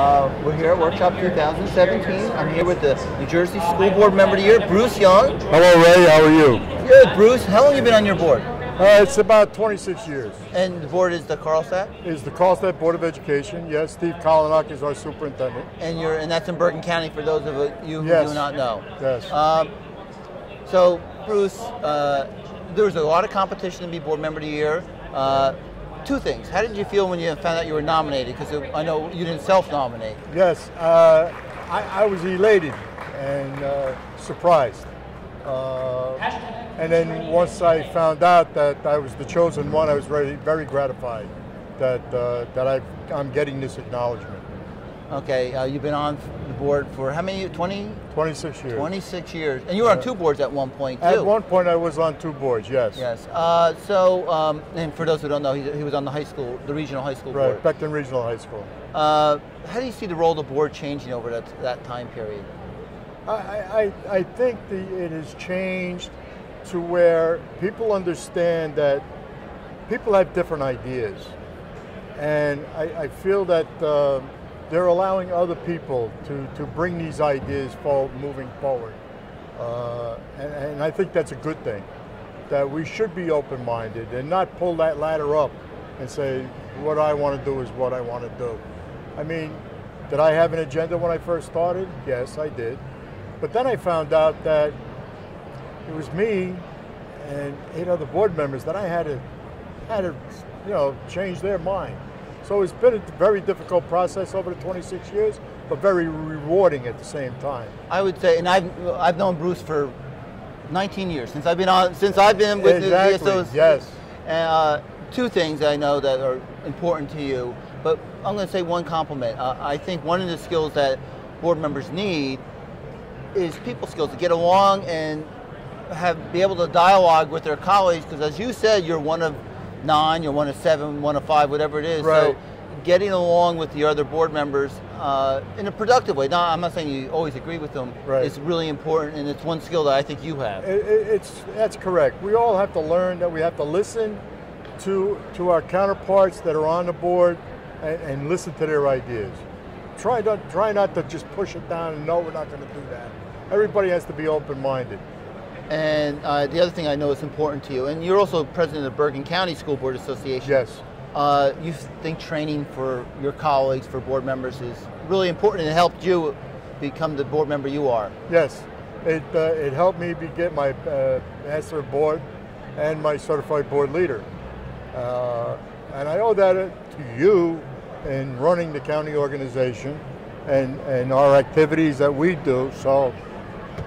Uh, we're here at Workshop 2017. I'm here with the New Jersey School Board Member of the Year, Bruce Young. Hello, Ray. How are you? Good, Bruce. How long have you been on your board? Uh, it's about 26 years. And the board is the Carlstadt? Is the Carlstadt Board of Education. Yes, Steve Kolinak is our superintendent. And you're and that's in Bergen County for those of you who yes. do not know. Yes. Um, so, Bruce, uh, there was a lot of competition to be board member of the year. Uh, two things. How did you feel when you found out you were nominated? Because I know you didn't self-nominate. Yes, uh, I, I, was elated and uh, surprised. Uh, and then once I found out that I was the chosen one, I was very, very gratified that uh, that I, I'm getting this acknowledgement. Okay, uh, you've been on board for how many? 20? 26 years. 26 years. And you were on two boards at one point, too. At one point, I was on two boards, yes. Yes. Uh, so, um, and for those who don't know, he, he, was on the high school, the regional high school right, board. Right, Becton Regional High School. Uh, how do you see the role of the board changing over that, that time period? I, I, I think the, it has changed to where people understand that people have different ideas. And I, I feel that uh, they're allowing other people to, to bring these ideas forward, moving forward. Uh, and, and, I think that's a good thing, that we should be open-minded and not pull that ladder up and say, what I want to do is what I want to do. I mean, did I have an agenda when I first started? Yes, I did. But then I found out that it was me and eight other board members that I had to, had to, you know, change their mind. So it's been a very difficult process over the 26 years, but very rewarding at the same time. I would say, and I've I've known Bruce for 19 years since I've been on since I've been with exactly, the VSOs. Yes. And uh, two things I know that are important to you, but I'm going to say one compliment. Uh, I think one of the skills that board members need is people skills to get along and have be able to dialogue with their colleagues because as you said you're one of nine you're one of seven one of five whatever it is. Right. so getting along with the other board members uh, in a productive way. Now i'm not saying you always agree with them. Right. it's really important and it's one skill that i think you have. It, it's that's correct. We all have to learn that we have to listen to to our counterparts that are on the board and, and listen to their ideas. Try not try not to just push it down and no we're not going to do that. Everybody has to be open-minded and uh, the other thing I know is important to you, and you're also president of the Bergen County School Board Association. Yes. Uh, you think training for your colleagues, for board members, is really important, and it helped you become the board member you are. Yes, it uh, it helped me be, get my uh, master board and my certified board leader, uh, and I owe that to you in running the county organization and and our activities that we do. So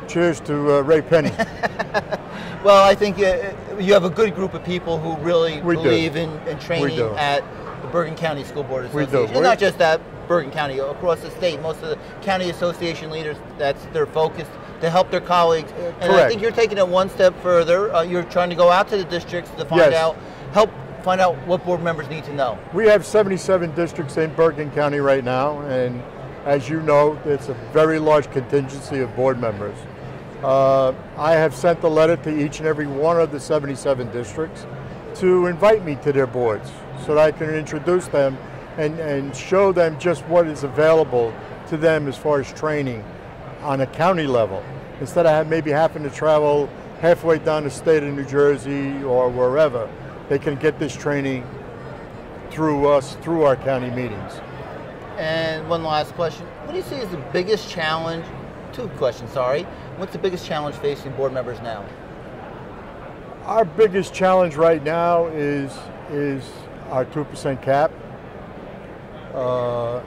Cheers to uh, Ray Pinney. well, I think uh, you have a good group of people who really we believe do. in, in training at the Bergen County School Board Association. We do. And not just that Bergen County, across the state. Most of the county association leaders, that's their focus to help their colleagues. And Correct. I think you're taking it one step further. Uh, you're trying to go out to the districts to find yes. out, help find out what board members need to know. We have 77 districts in Bergen County right now, and as you know, it's a very large contingency of board members. Uh, I have sent a letter to each and every one of the 77 districts to invite me to their boards so that I can introduce them and, and show them just what is available to them as far as training on a county level. Instead of maybe having to travel halfway down the state of New Jersey or wherever, they can get this training through us, through our county meetings. One last question. What do you see as the biggest challenge? Two questions, sorry. What's the biggest challenge facing board members now? Our biggest challenge right now is is our two percent cap. Uh,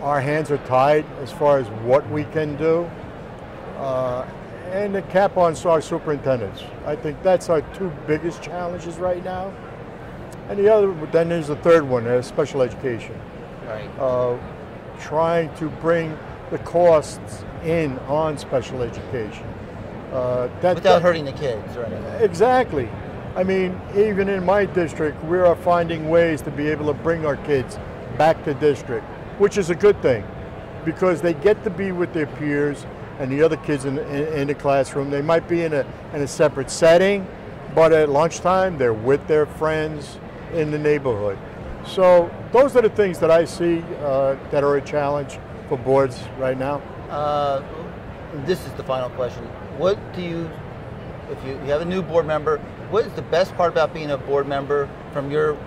our hands are tied as far as what we can do, uh, and the cap on our superintendents. I think that's our two biggest challenges right now. And the other, then there's the third one, uh, special education. Right. Uh, trying to bring the costs in on special education. Uh, that, Without that, hurting the kids, right? Exactly. I mean, even in my district, we are finding ways to be able to bring our kids back to district, which is a good thing because they get to be with their peers and the other kids in, in, in the classroom. They might be in a, in a separate setting, but at lunchtime, they're with their friends in the neighborhood. So those are the things that I see uh, that are a challenge for boards right now. Uh, this is the final question. What do you, if you, you have a new board member, what is the best part about being a board member from your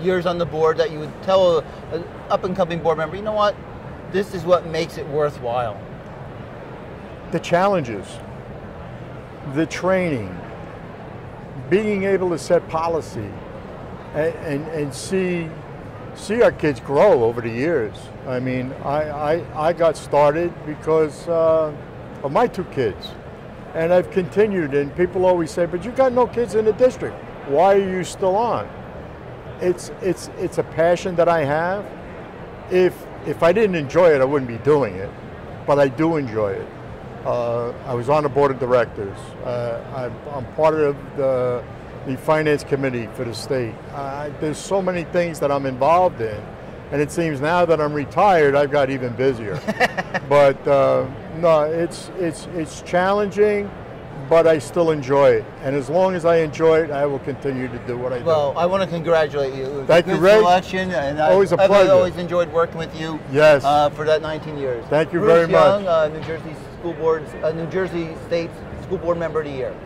years on the board that you would tell an up and coming board member, you know what, this is what makes it worthwhile? The challenges, the training, being able to set policy and, and, and see see our kids grow over the years. I mean, I, I, I got started because uh, of my two kids. And I've continued, and people always say, but you got no kids in the district. Why are you still on? It's, it's, it's a passion that I have. If, if I didn't enjoy it, I wouldn't be doing it, but I do enjoy it. Uh, I was on the board of directors. Uh, I'm, I'm part of the the finance committee for the state. Uh, there's so many things that I'm involved in, and it seems now that I'm retired, I've got even busier. but uh, no, it's it's it's challenging, but I still enjoy it. And as long as I enjoy it, I will continue to do what I do. Well, I want to congratulate you. Thank you, Ray. Selection, and always I, a pleasure. I've always enjoyed working with you. Yes. Uh, for that 19 years. Thank you Bruce very much. Young, uh, New Jersey School Board, uh, New Jersey State School Board Member of the Year.